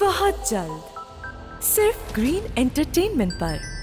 बहुत जल्द। सिर्फ़ ग्रीन एंटरटेनमेंट पर।